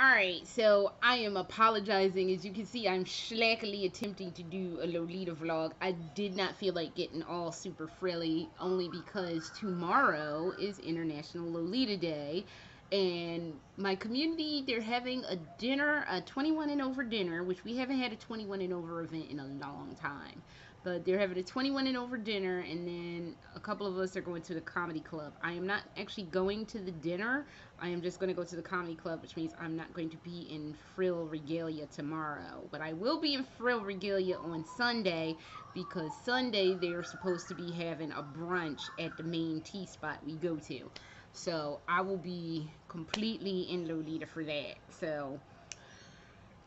Alright, so I am apologizing. As you can see, I'm schlackily attempting to do a Lolita vlog. I did not feel like getting all super frilly, only because tomorrow is International Lolita Day. And my community, they're having a dinner, a 21 and over dinner, which we haven't had a 21 and over event in a long time but they're having a 21 and over dinner and then a couple of us are going to the comedy club. I am not actually going to the dinner. I am just going to go to the comedy club which means i'm not going to be in frill regalia tomorrow. But i will be in frill regalia on sunday because sunday they're supposed to be having a brunch at the main tea spot we go to. So i will be completely in lolita for that. So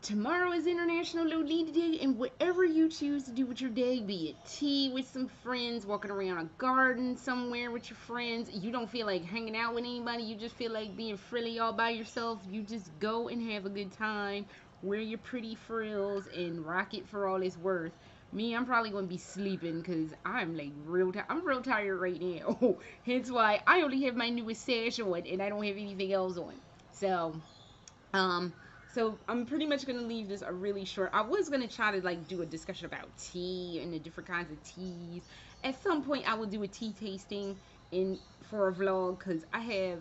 Tomorrow is International Lolita Day, and whatever you choose to do with your day, be it tea with some friends, walking around a garden somewhere with your friends, you don't feel like hanging out with anybody, you just feel like being frilly all by yourself, you just go and have a good time, wear your pretty frills, and rock it for all it's worth. Me, I'm probably going to be sleeping because I'm like real tired. I'm real tired right now. Hence why I only have my newest sash on and I don't have anything else on. So, um, so I'm pretty much to leave this a really short. I was to try to like do a discussion about tea and the different kinds of teas. At some point I will do a tea tasting in for a vlog cuz I have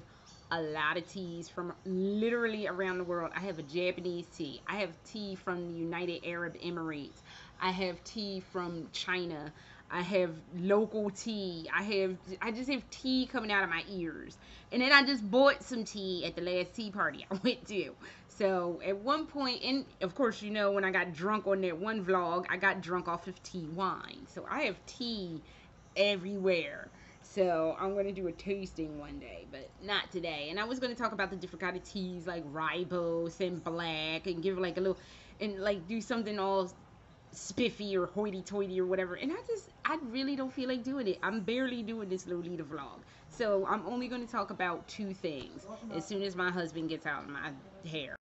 a lot of teas from literally around the world. I have a Japanese tea. I have tea from the United Arab Emirates. I have tea from China. I have local tea. I have I just have tea coming out of my ears. And then I just bought some tea at the last tea party I went to. So at one point, and of course, you know, when I got drunk on that one vlog, I got drunk off of tea wine. So I have tea everywhere. So I'm going to do a tasting one day, but not today. And I was going to talk about the different kind of teas like rooibos and black and give like a little, and like do something all spiffy or hoity-toity or whatever. And I just, I really don't feel like doing it. I'm barely doing this Lolita vlog. So I'm only going to talk about two things as soon as my husband gets out of my hair.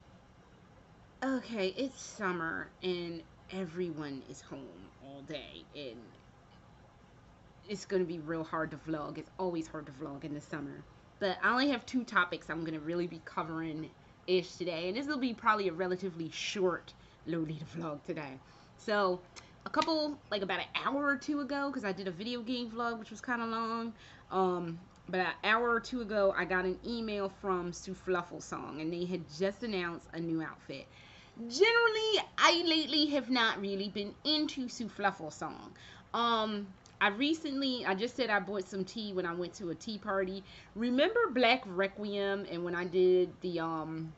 Okay, it's summer and everyone is home all day and it's going to be real hard to vlog. It's always hard to vlog in the summer. But I only have two topics I'm going to really be covering ish today. And this will be probably a relatively short Lolita vlog today. So, a couple, like about an hour or two ago, because I did a video game vlog, which was kind of long, um, but an hour or two ago, I got an email from Soufluffle Song, and they had just announced a new outfit. Generally, I lately have not really been into Soufluffle Song. Um, I recently, I just said I bought some tea when I went to a tea party. Remember Black Requiem, and when I did the, um,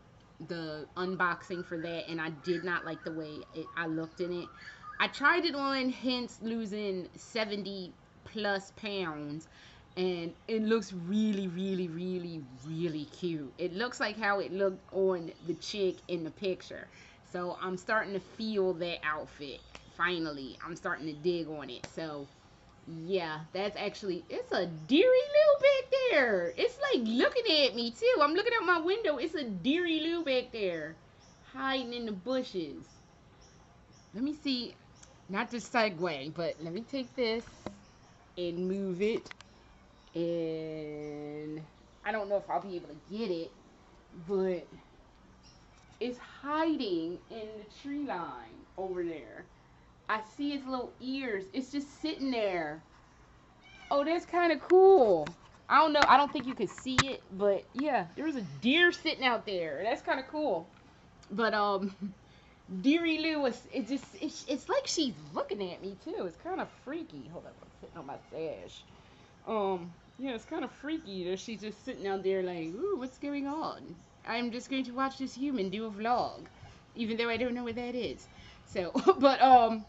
the unboxing for that and I did not like the way it, I looked in it. I tried it on, hence losing 70 plus pounds and it looks really really really really cute it looks like how it looked on the chick in the picture so i'm starting to feel that outfit finally i'm starting to dig on it so yeah, that's actually it's a deary Lou back there. It's like looking at me too. I'm looking out my window. It's a deary Lou back there, hiding in the bushes. Let me see, not to segue, but let me take this and move it. And I don't know if I'll be able to get it, but it's hiding in the tree line over there. I see its little ears. It's just sitting there. Oh, that's kind of cool. I don't know. I don't think you could see it, but yeah, there's a deer sitting out there. That's kind of cool. But um, Deary Lewis, it just it's, it's like she's looking at me too. It's kind of freaky. Hold up, I'm sitting on my sash. Um, yeah, it's kind of freaky that she's just sitting out there like, ooh, what's going on? I'm just going to watch this human do a vlog, even though I don't know what that is. So, but um,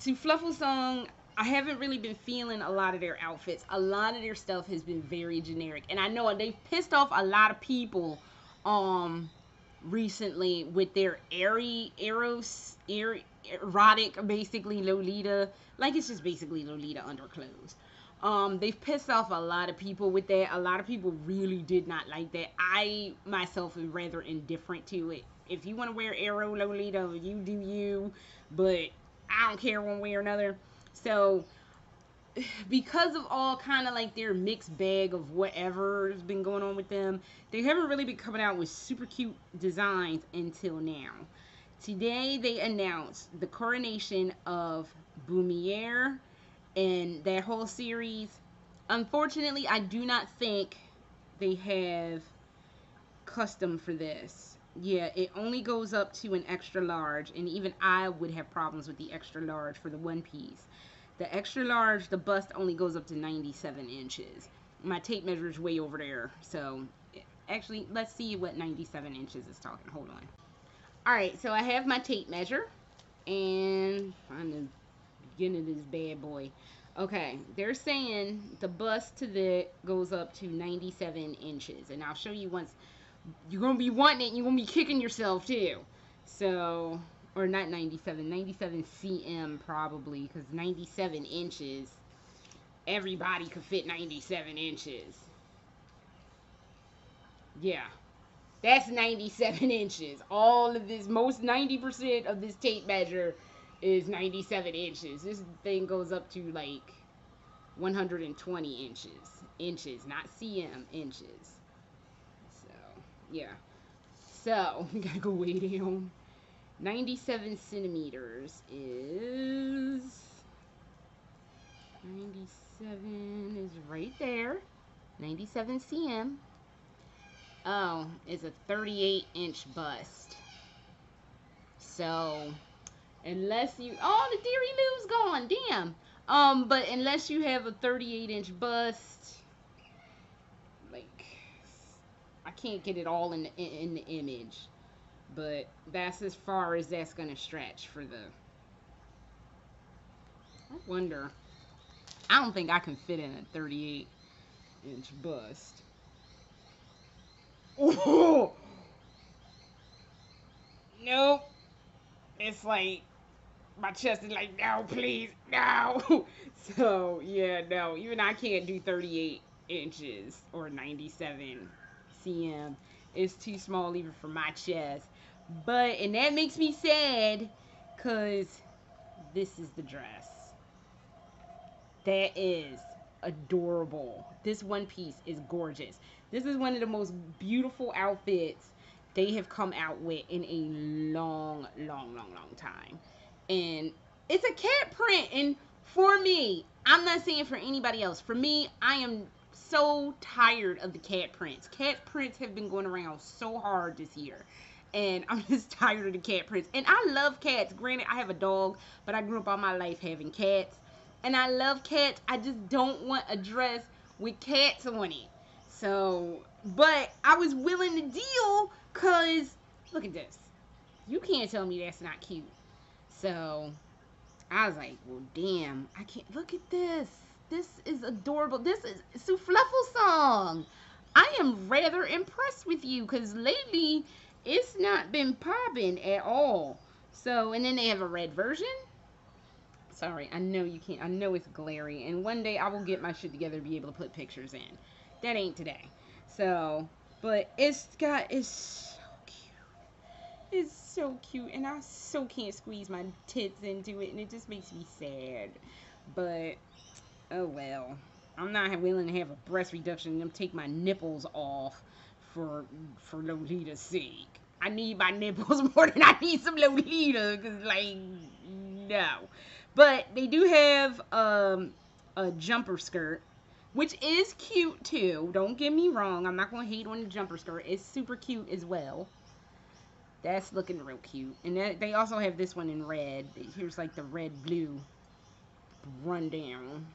Soufluffle Song, I haven't really been feeling a lot of their outfits. A lot of their stuff has been very generic. And I know they've pissed off a lot of people um recently with their airy eros erotic basically Lolita. Like it's just basically Lolita underclothes. Um, they've pissed off a lot of people with that. A lot of people really did not like that. I myself am rather indifferent to it. If you want to wear Ero Lolita, you do you. But I don't care one way or another. So because of all kind of like their mixed bag of whatever has been going on with them, they haven't really been coming out with super cute designs until now. Today they announced the coronation of Boumier and that whole series. Unfortunately, I do not think they have custom for this. Yeah, it only goes up to an extra large, and even I would have problems with the extra large for the one piece. The extra large, the bust only goes up to 97 inches. My tape measure is way over there. So, actually, let's see what 97 inches is talking. Hold on. Alright, so I have my tape measure. And find of this bad boy. Okay, they're saying the bust to the goes up to 97 inches. And I'll show you once. You're going to be wanting it. You're going to be kicking yourself, too. So, or not 97, 97 cm probably, because 97 inches, everybody could fit 97 inches. Yeah, that's 97 inches. All of this, most 90% of this tape measure is 97 inches. This thing goes up to like 120 inches. Inches, not cm, inches. So, yeah. So, we gotta go way down. 97 centimeters is 97 is right there 97 cm oh is a 38 inch bust so unless you oh the Dairy Lue's gone damn. Um but unless you have a 38 inch bust like I can't get it all in the, in the image. But that's as far as that's to stretch for the I wonder I don't think I can fit in a 38 inch bust it's like my chest is like no please no so yeah no even I can't do 38 inches or 97 cm it's too small even for my chest but, and that makes me sad because this is the dress. That is adorable. This one piece is gorgeous. This is one of the most beautiful outfits they have come out with in a long, long, long, long time. And it's a cat print. And for me, I'm not saying for anybody else. For me, I am so tired of the cat prints. Cat prints have been going around so hard this year and I'm just tired of the cat prints. And I love cats. Granted, I have a dog, but I grew up all my life having cats. And I love cats. I just don't want a dress with cats on it. So, but I was willing to deal look at this. You can't tell me that's not cute. So, I was like, well, damn. I can't. Look at this. This is adorable. This is Souffleful song. I am rather impressed with you because lately it's not been popping at all. So, and then they have a red version. Sorry, I know you can't. I know it's glary. And one day I will get my shit together to be able to put pictures in. That ain't today. So, but it's got, it's. It's so cute. And I so can't squeeze my tits into it. And it just makes me sad. But, oh well. I'm not willing to have a breast reduction and them take my nipples off for for Lolita's sake. I need my nipples more than I need some Lolita, cause like no. But they do have um, a jumper skirt, which is cute too. Don't get me wrong. I'm not gonna hate on the jumper skirt. It's super cute as well. That's looking real cute. And they also have this one in red. Here's like the red blue rundown.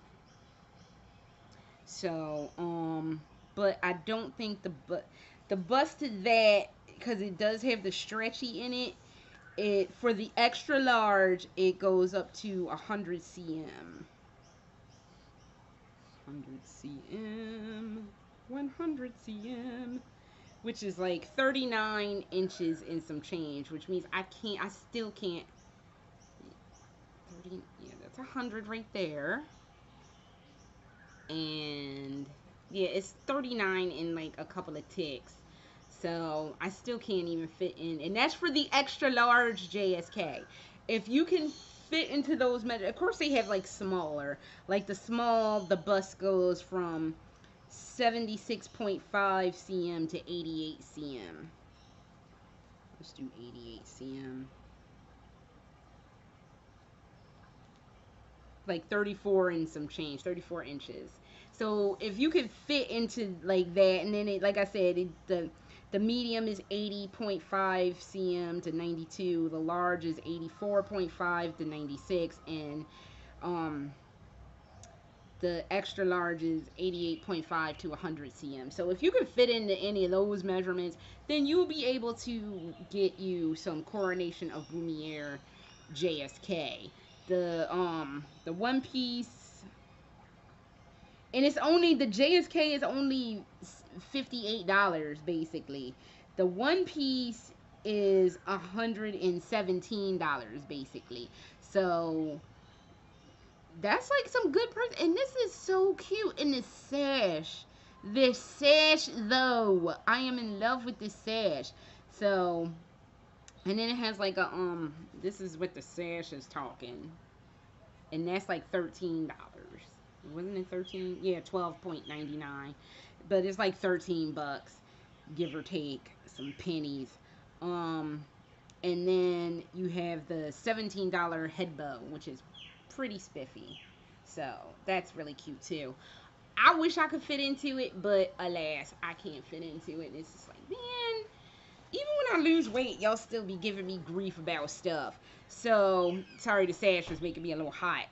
So, um, but I don't think the but the bust to that because it does have the stretchy in it. It for the extra large, it goes up to 100 cm. 100 cm, 100 cm, which is like 39 inches and some change, which means I can't, I still can't. 30, yeah, that's 100 right there. And yeah, it's 39 in like a couple of ticks. So I still can't even fit in. And that's for the extra large JSK. If you can fit into those measures, of course they have like smaller. Like the small, the bust goes from 76.5 cm to 88 cm. Let's do 88 cm. Like 34 and some change, 34 inches. So if you could fit into like that, and then it, like I said, it, the the medium is 80.5 cm to 92. The large is 84.5 to 96, and um, the extra large is 88.5 to 100 cm. So if you can fit into any of those measurements, then you'll be able to get you some Coronation of Brumiere JSK. The um the one piece and it's only the JSK is only $58 basically. The one piece is $117 basically. So that's like some good price. And this is so cute. in the sash. This sash though. I am in love with this sash. So and then it has like a um this is what the sash is talking. And that's like $13. Wasn't it 13? Yeah, 12.99 but it's like 13 bucks give or take some pennies um and then you have the $17 head bow which is pretty spiffy. So that's really cute too. I wish i could fit into it but alas i can't fit into it. It's just like man even when i lose weight y'all still be giving me grief about stuff. So sorry the sash was making me a little hot.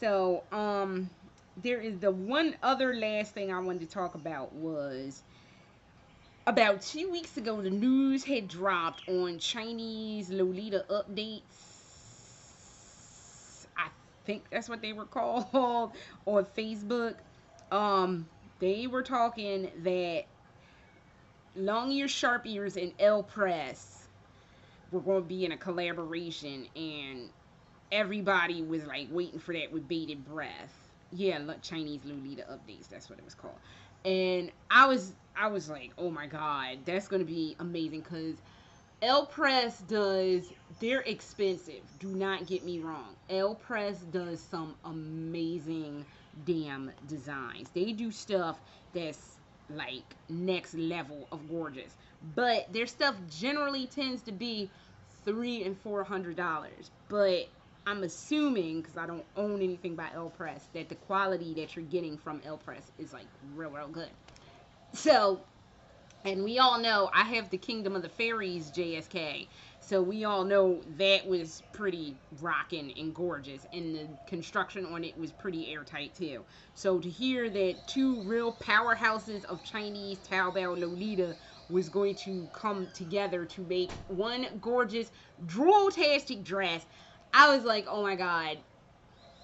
So um there is the one other last thing I wanted to talk about was about two weeks ago the news had dropped on Chinese Lolita updates. Think that's what they were called on Facebook. Um, they were talking that Long Ears Sharp Ears and Elpress were going to be in a collaboration and everybody was like waiting for that with bated breath yeah chinese lolita updates that's what it was called and i was i was like oh my god that's gonna be amazing because Elpress does they're expensive. Do not get me wrong. Elpress does some amazing damn designs. They do stuff that's like next level of gorgeous. But their stuff generally tends to be three and four hundred dollars. But I'm assuming because I don't own anything by Elpress that the quality that you're getting from Elpress is like real, real good. So, and we all know I have the Kingdom of the Fairies JSK. So we all know that was pretty rocking and gorgeous, and the construction on it was pretty airtight too. So to hear that two real powerhouses of Chinese Taobao Lolita was going to come together to make one gorgeous, drool-tastic dress I was like, oh my god,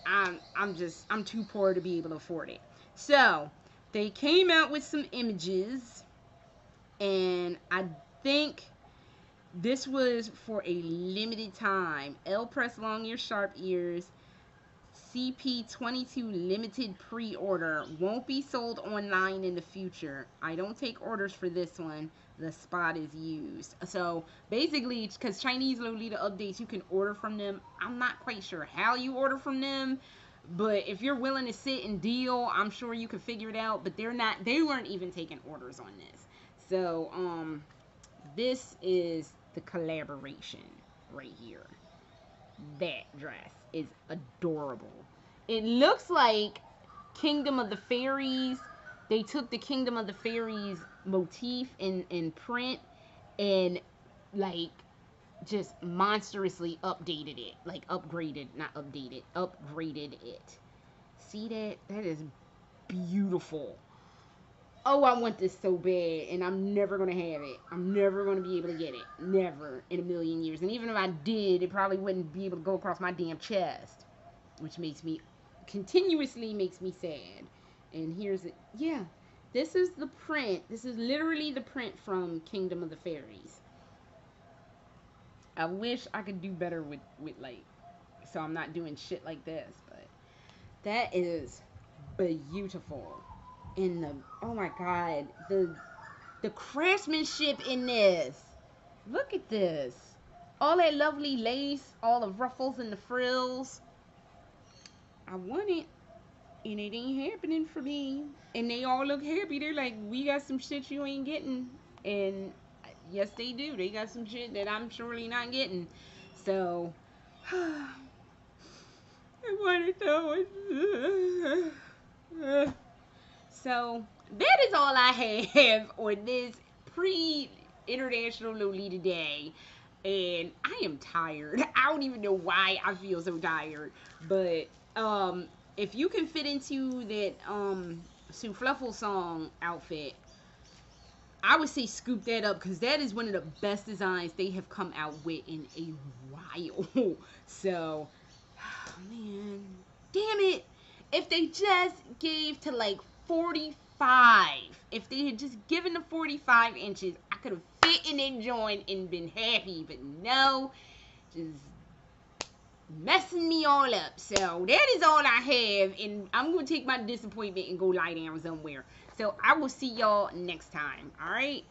I'm I'm just I'm too poor to be able to afford it. So they came out with some images, and I think this was for a limited time. Elpress Long Ear Sharp Ears CP22 limited pre-order won't be sold online in the future. I don't take orders for this one the spot is used. So basically, because Chinese Lolita updates, you can order from them. I'm not quite sure how you order from them, but if you're willing to sit and deal, I'm sure you can figure it out. But they're not. They weren't even taking orders on this. So um, this is the collaboration right here. That dress is adorable. It looks like Kingdom of the Fairies. They took the Kingdom of the Fairies motif in in print and like just monstrously updated it like upgraded not updated upgraded it see that that is beautiful oh i want this so bad and i'm never gonna have it i'm never gonna be able to get it never in a million years and even if i did it probably wouldn't be able to go across my damn chest which makes me continuously makes me sad and here's it yeah this is the print. This is literally the print from Kingdom of the Fairies. I wish I could do better with, with like, so I'm not doing shit like this, but that is beautiful. In the, oh my god, the, the craftsmanship in this. Look at this. all that lovely lace, all the ruffles and the frills. I want it, and it ain't happening for me. And they all look happy. They're like, we got some shit you ain't getting. And yes, they do. They got some shit that I'm surely not getting. So, I want it though. So, that is all I have on this pre International Lolita Day and I am tired. I don't even know why I feel so tired. But um, if you can fit into that um, Fluffle song outfit, I would say scoop that up because that is one of the best designs they have come out with in a while. so, oh man, damn it! If they just gave to like 45, if they had just given the 45 inches, I could have fit in and joint and been happy, but no, just messing me all up. So that is all I have, and I'm gonna take my disappointment and go lie down somewhere. So I will see y'all next time. All right.